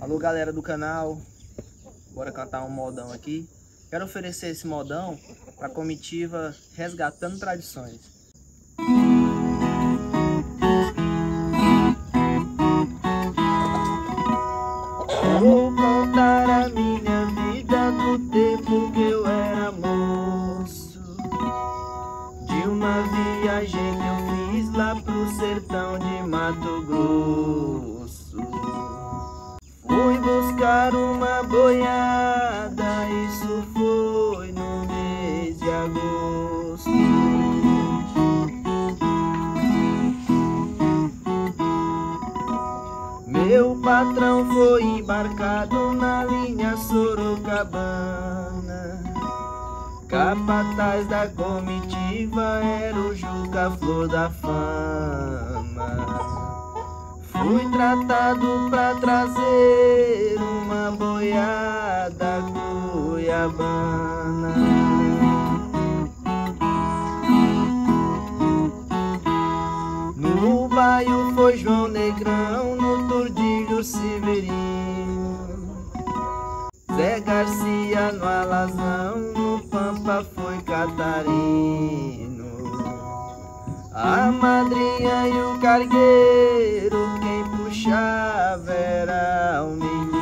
Alô galera do canal, bora cantar um modão aqui. Quero oferecer esse modão para a comitiva Resgatando Tradições. Vou contar a minha vida do tempo que eu era moço De uma viagem que eu fiz lá pro sertão de Mato Grosso buscar uma boiada, isso foi no mês de agosto. Meu patrão foi embarcado na linha Sorocabana. Capataz da comitiva era o Juca Flor da Fama. Fui tratado pra trazer uma boiada cuiabana. No bairro foi João Negrão, no Tordilho Severino. Zé Garcia no Alazão, no Pampa foi Catarino. A madrinha e o cargueiro, era o menino.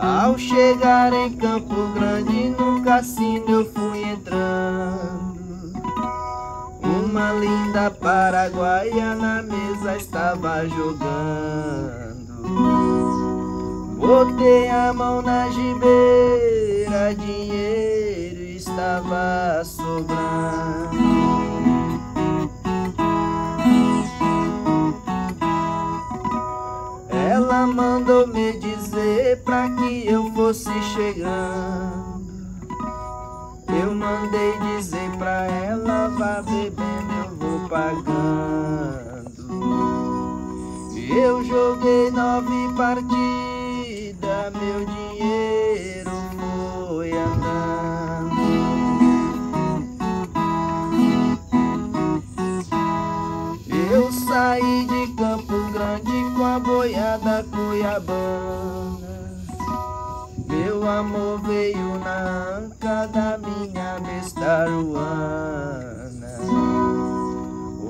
Ao chegar em Campo Grande, no cassino eu fui entrando. Uma linda paraguaia na mesa estava jogando. Botei a mão na gibeira, dinheiro mandou me dizer pra que eu fosse chegando. Eu mandei dizer pra ela, vá bebendo, eu vou pagando. Eu joguei cuiabana. Meu amor veio na anca da minha bestaruana.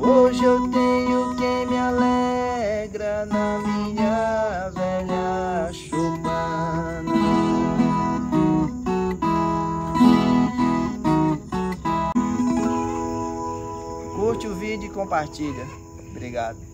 Hoje eu tenho quem me alegra na minha velha chupana. Curte o vídeo e compartilha. Obrigado.